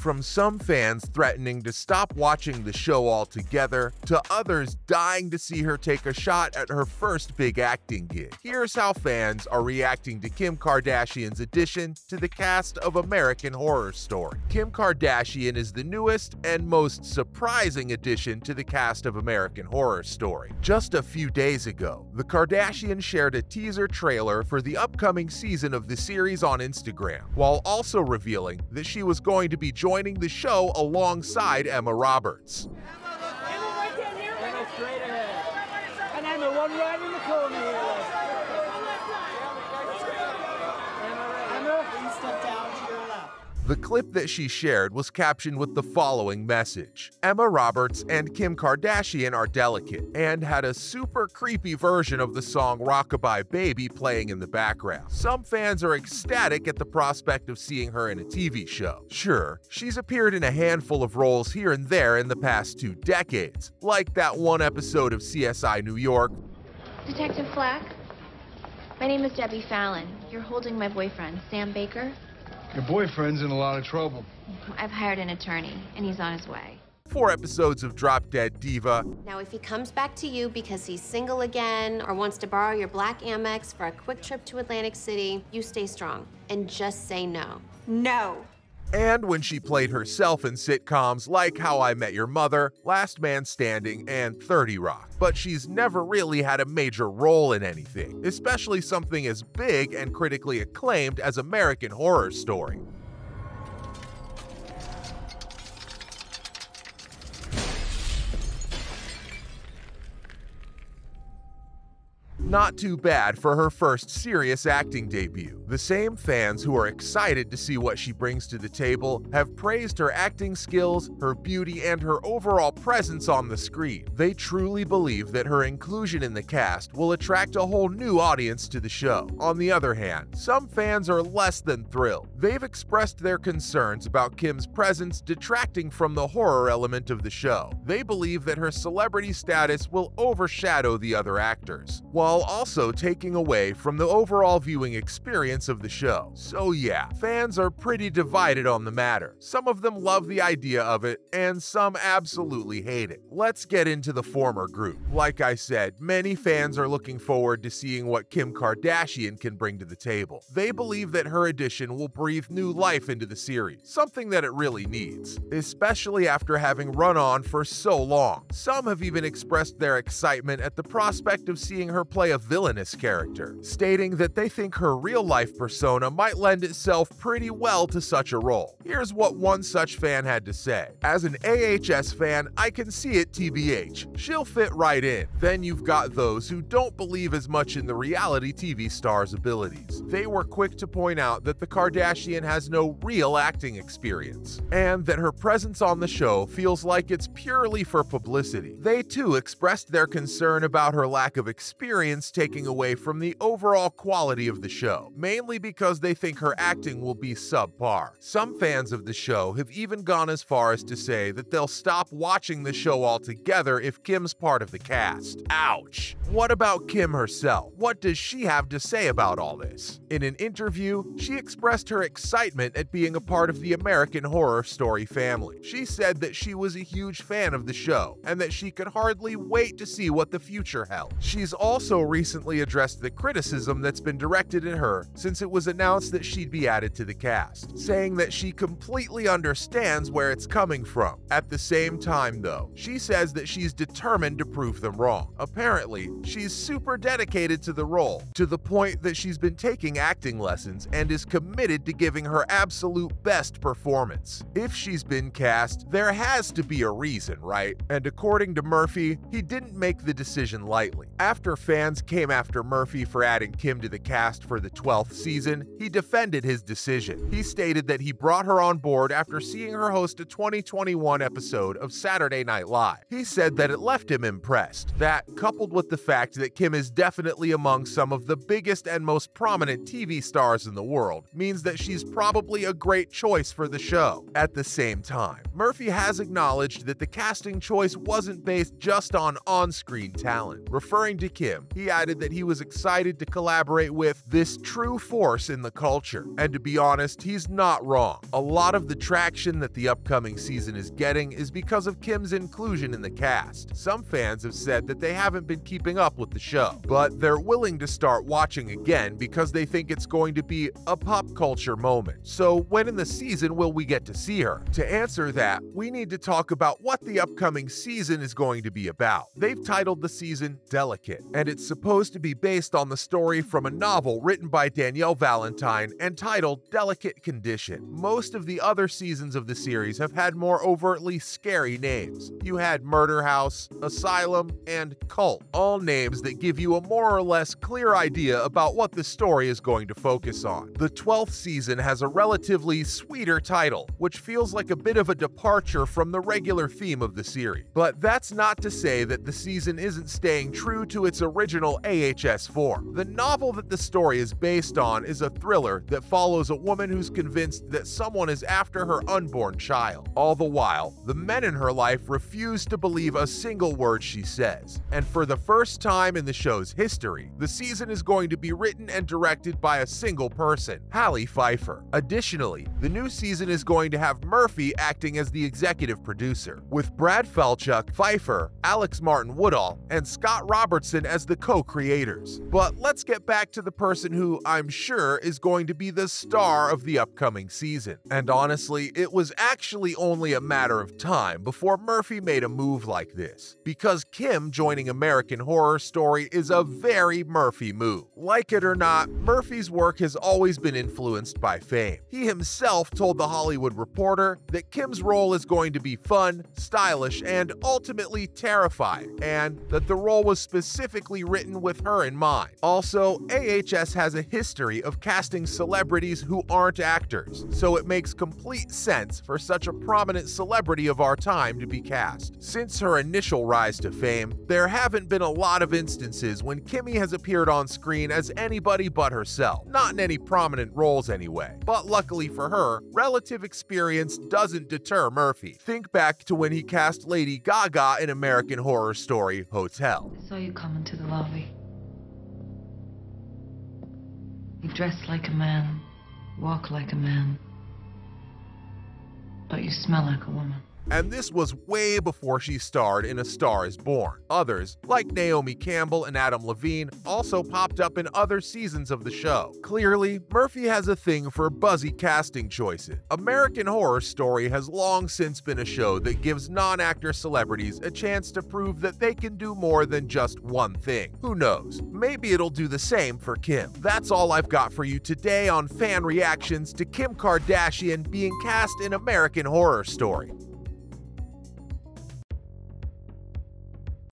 From some fans threatening to stop watching the show altogether, to others dying to see her take a shot at her first big acting gig. Here's how fans are reacting to Kim Kardashian's addition to the cast of American Horror Story. Kim Kardashian is the newest and most surprising addition to the cast of American Horror Story. Just a few days ago, the Kardashians shared a teaser trailer for the upcoming season of the series on Instagram, while also revealing that she was going to be joining the show alongside Emma Roberts. Emma, right down here. Emma, straight ahead. And Emma, one right in the corner here. Emma, Please step down to your left. The clip that she shared was captioned with the following message Emma Roberts and Kim Kardashian are delicate, and had a super creepy version of the song Rockabye Baby playing in the background. Some fans are ecstatic at the prospect of seeing her in a TV show. Sure, she's appeared in a handful of roles here and there in the past two decades, like that one episode of CSI New York Detective Flack? My name is Debbie Fallon. You're holding my boyfriend, Sam Baker. Your boyfriend's in a lot of trouble. I've hired an attorney, and he's on his way. four episodes of Drop Dead Diva, Now, if he comes back to you because he's single again or wants to borrow your black Amex for a quick trip to Atlantic City, you stay strong and just say no. No. And when she played herself in sitcoms like How I Met Your Mother, Last Man Standing, and 30 Rock. But she's never really had a major role in anything, especially something as big and critically acclaimed as American Horror Story. Not too bad for her first serious acting debut. The same fans who are excited to see what she brings to the table have praised her acting skills, her beauty, and her overall presence on the screen. They truly believe that her inclusion in the cast will attract a whole new audience to the show. On the other hand, some fans are less than thrilled. They've expressed their concerns about Kim's presence detracting from the horror element of the show. They believe that her celebrity status will overshadow the other actors, while also taking away from the overall viewing experience of the show. So yeah, fans are pretty divided on the matter. Some of them love the idea of it, and some absolutely hate it. Let's get into the former group. Like I said, many fans are looking forward to seeing what Kim Kardashian can bring to the table. They believe that her addition will breathe new life into the series, something that it really needs, especially after having run on for so long. Some have even expressed their excitement at the prospect of seeing her play a villainous character, stating that they think her real life persona might lend itself pretty well to such a role. Here's what one such fan had to say As an AHS fan, I can see it TBH. She'll fit right in. Then you've got those who don't believe as much in the reality TV star's abilities. They were quick to point out that the Kardashian has no real acting experience, and that her presence on the show feels like it's purely for publicity. They too expressed their concern about her lack of experience taking away from the overall quality of the show, mainly because they think her acting will be subpar. Some fans of the show have even gone as far as to say that they'll stop watching the show altogether if Kim's part of the cast. Ouch. What about Kim herself? What does she have to say about all this? In an interview, she expressed her excitement at being a part of the American Horror Story family. She said that she was a huge fan of the show and that she could hardly wait to see what the future held. She's also recently addressed the criticism that's been directed at her since it was announced that she'd be added to the cast, saying that she completely understands where it's coming from. At the same time, though, she says that she's determined to prove them wrong. Apparently, she's super dedicated to the role, to the point that she's been taking acting lessons and is committed to giving her absolute best performance. If she's been cast, there has to be a reason, right? And according to Murphy, he didn't make the decision lightly. After fans came after Murphy for adding Kim to the cast for the 12th season, he defended his decision. He stated that he brought her on board after seeing her host a 2021 episode of Saturday Night Live. He said that it left him impressed. That, coupled with the fact that Kim is definitely among some of the biggest and most prominent TV stars in the world, means that she's probably a great choice for the show. At the same time, Murphy has acknowledged that the casting choice wasn't based just on on screen talent. Referring to Kim, he added that he was excited to collaborate with this true force in the culture. And to be honest, he's not wrong. A lot of the traction that the upcoming season is getting is because of Kim's inclusion in the cast. Some fans have said that they haven't been keeping up with the show, but they're willing to start watching again because they think it's going to be a pop culture moment. So, when in the season will we get to see her? To answer that, we need to talk about what the upcoming season is going to be about. They've titled the season Delicate, and it's supposed to be based on the story from a novel written by Danielle Valentine and titled Delicate Condition. Most of the other seasons of the series have had more overtly scary names. You had Murder House, Asylum, and Cult, all names that give you a more or less clear idea about what the story is going to focus on. The 12th season has a relatively sweeter title, which feels like a bit of a departure from the regular theme of the series. But that's not to say that the season isn't staying true to its original AHS form. The novel that the story is based on is a thriller that follows a woman who's convinced that someone is after her unborn child. All the while, the men in her life refuse to believe a single word she says. And for the first time in the show's history, the season is going to be written and directed by a single person, Halley Feiffer. Additionally, the new season is going to have Murphy acting as the executive producer, with Brad Falchuk, Feiffer, Alex Martin Woodall, and Scott Robertson as the co-creators. But let's get back to the person who I'm sure is going to be the star of the upcoming season. And honestly, it was actually only a matter of time before Murphy made a move like this, because Kim joining American Horror Story is a very Murphy move. Like it or not, Murphy's work has always been influenced by fame. He himself told The Hollywood Reporter that Kim's role is going to be fun, stylish, and ultimately terrifying, and that the role was specifically written with her in mind. Also, AHS has a history of casting celebrities who aren't actors, so it makes complete sense for such a prominent celebrity of our time to be cast. Since her initial rise to fame, there haven't been a lot of instances when Kimmy has appeared on screen as anybody but herself, not in any prominent roles anyway. But luckily for her, relative experience doesn't deter Murphy. Think back to when he cast Lady Gaga in American Horror Story Hotel. You the lobby. You dress like a man, walk like a man, but you smell like a woman. And this was way before she starred in A Star is Born. Others, like Naomi Campbell and Adam Levine, also popped up in other seasons of the show. Clearly, Murphy has a thing for buzzy casting choices. American Horror Story has long since been a show that gives non actor celebrities a chance to prove that they can do more than just one thing. Who knows? Maybe it'll do the same for Kim. That's all I've got for you today on fan reactions to Kim Kardashian being cast in American Horror Story.